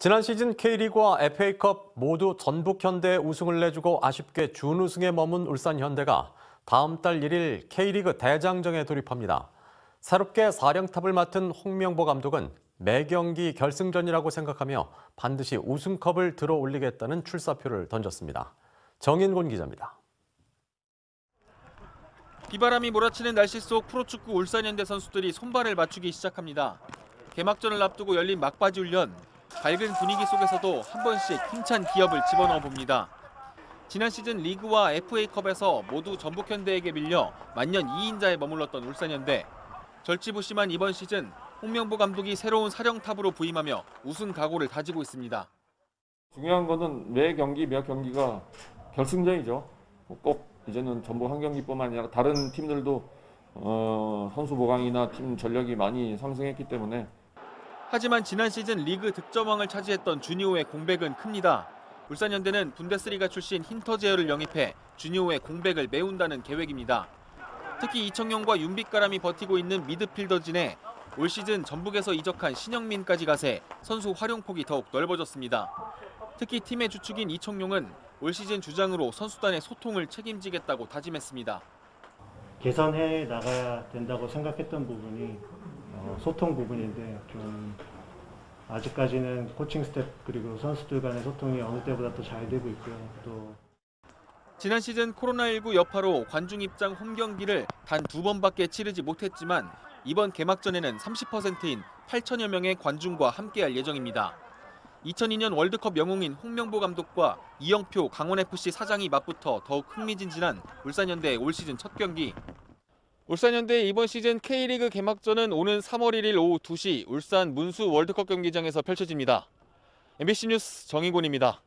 지난 시즌 K리그와 FA컵 모두 전북 현대에 우승을 내주고 아쉽게 준우승에 머문 울산 현대가 다음 달 1일 K리그 대장정에 돌입합니다. 새롭게 사령탑을 맡은 홍명보 감독은 매 경기 결승전이라고 생각하며 반드시 우승컵을 들어 올리겠다는 출사표를 던졌습니다. 정인곤 기자입니다. 비바람이 몰아치는 날씨 속 프로축구 울산현대 선수들이 손발을 맞추기 시작합니다. 개막전을 앞두고 열린 막바지 훈련, 밝은 분위기 속에서도 한 번씩 힘찬 기업을 집어넣어 봅니다. 지난 시즌 리그와 FA컵에서 모두 전북현대에게 밀려 만년 2인자에 머물렀던 울산현대. 절치부심한 이번 시즌 홍명보 감독이 새로운 사령탑으로 부임하며 우승 각오를 다지고 있습니다. 중요한 거는 매 경기 몇 경기가 결승전이죠. 꼭 이제는 전부 한 경기뿐만 아니라 다른 팀들도 어, 선수 보강이나 팀 전력이 많이 상승했기 때문에 하지만 지난 시즌 리그 득점왕을 차지했던 주니오의 공백은 큽니다. 울산현대는 분데스리가 출신 힌터제어를 영입해 주니오의 공백을 메운다는 계획입니다. 특히 이청용과 윤빛가람이 버티고 있는 미드필더진에 올 시즌 전북에서 이적한 신영민까지 가세 선수 활용폭이 더욱 넓어졌습니다. 특히 팀의 주축인 이청용은 올 시즌 주장으로 선수단의 소통을 책임지겠다고 다짐했습니다. 개선해 나가야 된다고 생각했던 부분이 어, 소통 부분인데 좀 아직까지는 코칭 스태프 그리고 선수들 간의 소통이 어느 때보다 더 잘 되고 있고요. 또 지난 시즌 코로나19 여파로 관중 입장 홈 경기를 단 두 번밖에 치르지 못했지만 이번 개막전에는 30%인 8천여 명의 관중과 함께할 예정입니다. 2002년 월드컵 영웅인 홍명보 감독과 이영표 강원FC 사장이 맞붙어 더욱 흥미진진한 울산현대의 올 시즌 첫 경기. 울산현대의 이번 시즌 K리그 개막전은 오는 3월 1일 오후 2시 울산 문수 월드컵 경기장에서 펼쳐집니다. MBC 뉴스 정인곤입니다.